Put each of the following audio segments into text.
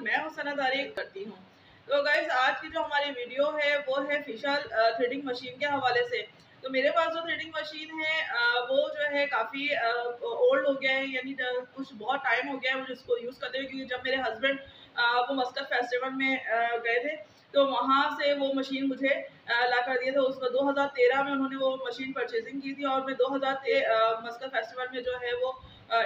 मैं हुसना तारीख करती हूँ। तो गाइज़ आज की जो हमारी वीडियो है, वो है फिशल थ्रेडिंग मशीन के हवाले से। तो मेरे पास जो थ्रेडिंग मशीन है वो जो है काफ़ी ओल्ड हो गया है, यानी कुछ बहुत टाइम हो गया है मुझे उसको यूज़ करते हुए, क्योंकि जब मेरे हस्बैंड वो मस्कट फेस्टिवल में गए थे तो वहाँ से वो मशीन मुझे ला कर दिए थे। उसमें 2013 में उन्होंने वो मशीन परचेजिंग की थी और मैं 2013 मस्कट फेस्टिवल में जो है वो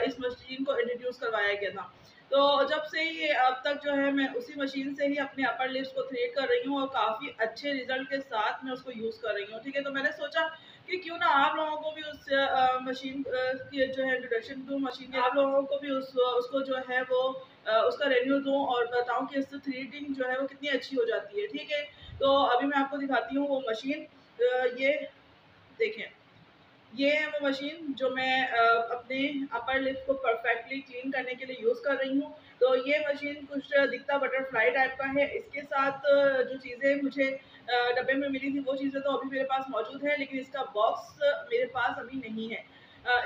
इस मशीन को इंट्रोड्यूस करवाया गया था। तो जब से ही अब तक जो है मैं उसी मशीन से ही अपने अपर लिप्स को थ्रेड कर रही हूँ और काफ़ी अच्छे रिज़ल्ट के साथ मैं उसको यूज़ कर रही हूँ, ठीक है? तो मैंने सोचा कि क्यों ना आप लोगों को भी उस मशीन की जो है इंट्रोडक्शन दूँ मशीन के। आप लोगों को भी उस, उसको जो है वो उसका रिव्यू दूँ और बताऊँ कि इससे थ्रेडिंग जो है वो कितनी अच्छी हो जाती है, ठीक है? तो अभी मैं आपको दिखाती हूँ वो मशीन ये देखें। ये है वो मशीन जो मैं अपने अपर लिप को परफेक्टली क्लीन करने के लिए यूज़ कर रही हूँ। तो ये मशीन कुछ दिखता बटरफ्लाई टाइप का है। इसके साथ जो चीज़ें मुझे डब्बे में मिली थी, वो चीज़ें तो अभी मेरे पास मौजूद है, लेकिन इसका बॉक्स मेरे पास अभी नहीं है।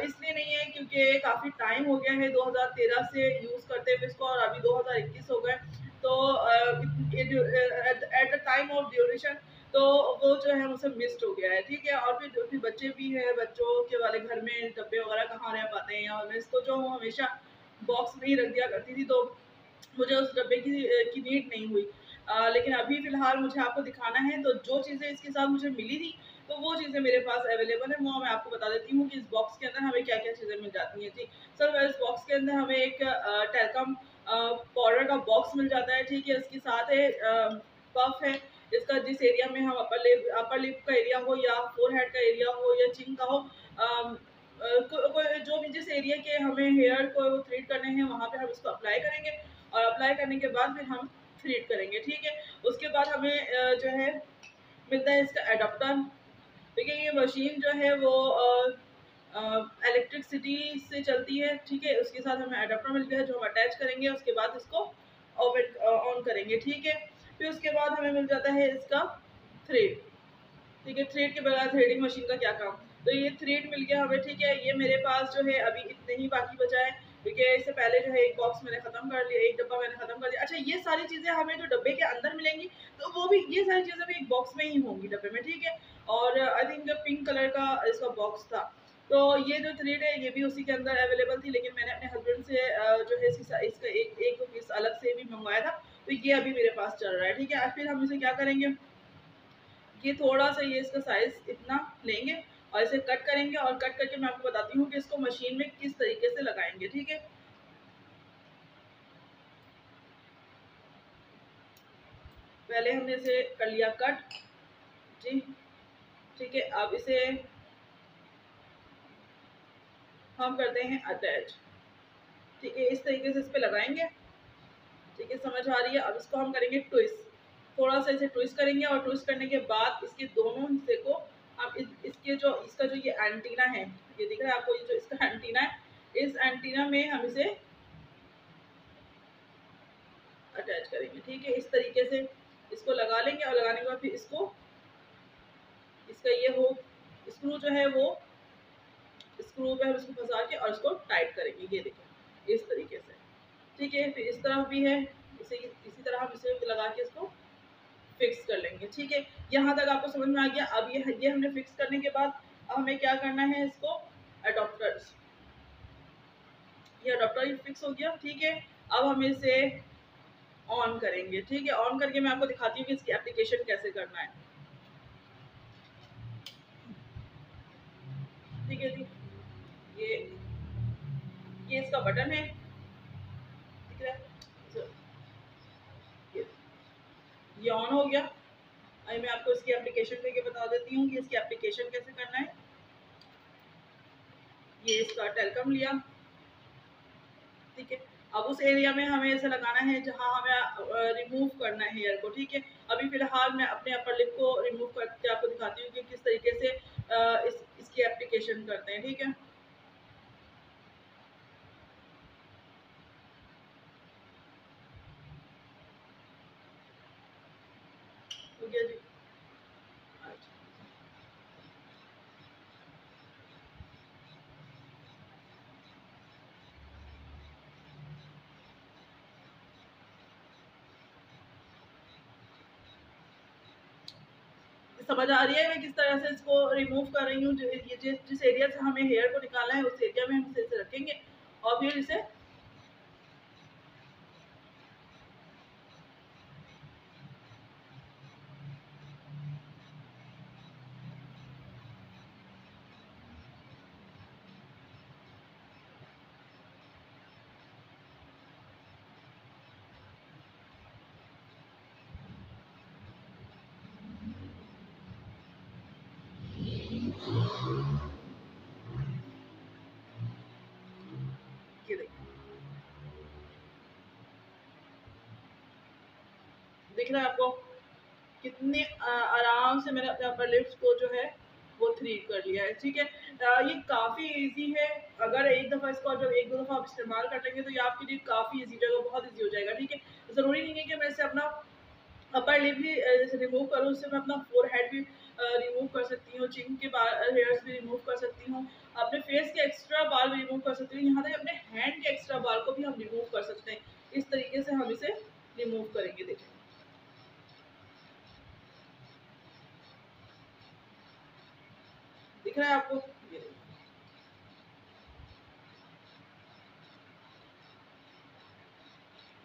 इसलिए नहीं है क्योंकि काफ़ी टाइम हो गया है 2013 से यूज़ करते हुए इसको और अभी 2021 हो गए। तो at the time of duration तो वो जो है मुझसे मिस्ड हो गया है। ठीक है और फिर फिर बच्चे भी हैं बच्चों के वाले घर में डब्बे वगैरह कहाँ रह पाते हैं और मैं इसको जो हूँ हमेशा बॉक्स में ही रख दिया करती थी तो मुझे उस डब्बे की की नीड नहीं हुई। आ, लेकिन अभी फ़िलहाल मुझे आपको दिखाना है तो जो चीज़ें इसके साथ मुझे मिली थी तो वो चीज़ें मेरे पास अवेलेबल है। वो मैं आपको बता देती हूँ कि इस बॉक्स के अंदर हमें क्या क्या चीज़ें मिल जाती हैं ठीक। सर इस बॉक्स के अंदर हमें एक टेलकम पाउडर का बॉक्स मिल जाता है ठीक है। इसके साथ है पफ है इसका जिस एरिया में हम अपर लिप अपर लिप का एरिया हो या फोर हेड का एरिया हो या चिन का हो कोई जो भी जिस एरिया के हमें हेयर को थ्रीड करने हैं, वहाँ पे हम इसको अप्लाई करेंगे और अप्लाई करने के बाद फिर हम थ्रीड करेंगे, ठीक है? उसके बाद हमें जो है, मिलता है इसका एडाप्टर देखिए ये मशीन जो है वो इलेक्ट्रिसिटी से चलती है, ठीक है? उसके साथ हमें एडाप्टर मिलता है जो हम अटैच करेंगे, उसके बाद इसको ऑन करेंगे, ठीक है? फिर उसके बाद हमें मिल जाता है इसका थ्रेड ठीक है थ्रेड के बगैर थ्रेडिंग मशीन का क्या काम? तो ये थ्रेड मिल गया हमें, ठीक है? ये मेरे पास जो है अभी इतने ही बाकी बचा है क्योंकि इससे पहले जो है एक बॉक्स मैंने ख़त्म कर लिया, एक डब्बा मैंने ख़त्म कर दिया अच्छा ये सारी चीज़ें हमें जो डब्बे के अंदर मिलेंगी तो वो भी, ये सारी चीज़ें भी एक बॉक्स में ही होंगी डब्बे में, ठीक है? और आई थिंक पिंक कलर का इसका बॉक्स था। तो ये जो थ्रेड है, ये भी उसी के अंदर अवेलेबल थी, लेकिन मैंने अपने हस्बैंड से जो है इसका एक एक पीस अलग से भी मंगवाया था। तो ये अभी मेरे पास चल रहा है, ठीक है? फिर हम इसे क्या करेंगे? ये थोड़ा सा ये इसका साइज़ इतना लेंगे और इसे कट करेंगे और कट करके मैं आपको बताती हूँ कि इसको मशीन में किस तरीके से लगाएँगे, ठीक है? पहले हमने इसे कर लिया कट जी, ठीक है? अब इसे हम करते हैं अटैच ठीक है? इस तरीके से इस पर लगाएँगे। ठीक है समझ आ रही है? अब इसको हम करेंगे ट्विस्ट थोड़ा सा इसे ट्विस्ट करेंगे और ट्विस्ट करने के बाद इसके दोनों हिस्से को हम इस, इसके जो इसका जो ये एंटीना है ये दिख रहा है आपको ये जो इसका एंटीना है इस एंटीना में हम इसे अटैच करेंगे ठीक है? इस तरीके से इसको लगा लेंगे और लगाने के बाद फिर इसको इसका ये हो स्क्रू जो है वो स्क्रू पे हम इसको फंसा के और इसको टाइट करेंगे ये देखिए इस तरीके से। ठीक है, फिर इस तरह भी है, इसे, इसी तरह हम इसे लगा के इसको फिक्स कर लेंगे, ठीक है? यहाँ तक आपको समझ में आ गया, अब ये ये हमने फिक्स करने के बाद अब हमें क्या करना है इसको अडोप्टर ये अडोप्टर फिक्स हो गया, ठीक है? अब हम इसे ऑन करेंगे, ठीक है? ऑन करके मैं आपको दिखाती हूँ कि इसकी एप्लीकेशन कैसे करना है। ठीक है जी? ये ये इसका बटन है। ये ऑन हो गया। अभी मैं आपको इसकी एप्लीकेशन करके बता देती हूँ कि इसकी एप्लीकेशन कैसे करना है। ये इसका टेलकम लिया। ठीक है। अब उस एरिया में हमें ऐसा लगाना है जहाँ हमें रिमूव करना है हेयर को। ठीक है। अभी फ़िलहाल मैं अपने अपर लिप को रिमूव करके आपको दिखाती हूँ कि किस तरीके से इस, इसकी एप्लीकेशन करते हैं। ठीक है। गया जी समझ आ रही है मैं किस तरह से इसको रिमूव कर रही हूँ? जिस एरिया से हमें हेयर को निकालना है, उस एरिया में हम इसे रखेंगे और फिर इसे दिख रहा है आपको? कितने आराम से मैंने अपने अपर लिप्स को जो है, वो थ्री कर लिया है, ठीक है? ये काफ़ी इजी है। अगर एक दफ़ा इसको जब एक दो दफ़ा आप इस्तेमाल कर लेंगे तो ये आपके लिए काफ़ी इजी जगह, बहुत इजी हो जाएगा, ठीक है? ज़रूरी नहीं है कि मैं इसे अपना अपर लिप भी जैसे रिमूव करूँ, उससे मैं अपना फोर हेड भी रिमूव कर सकती हूँ चिन के बाल हेयर्स भी रिमूव कर सकती हूँ, अपने फेस के एक्स्ट्रा बाल भी रिमूव कर सकती हूँ, यहाँ तक अपने हैंड के एक्स्ट्रा बाल को भी हम रिमूव कर सकते हैं। इस तरीके से हम इसे रिमूव करेंगे, देखिए। दिख रहा है आपको?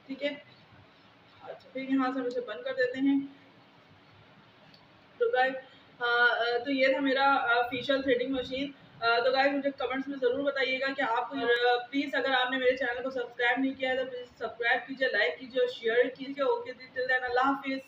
ठीक है? फिर यहाँ से हम इसे बंद कर देते हैं। तो गाय तो ये था मेरा फेशियल थ्रेडिंग मशीन तो गाय मुझे कमेंट्स में ज़रूर बताइएगा कि आप प्लीज़ अगर आपने मेरे चैनल को सब्सक्राइब नहीं किया है तो प्लीज़ सब्सक्राइब कीजिए लाइक कीजिए और शेयर कीजिए। ओके अल्लाह हाफिज़।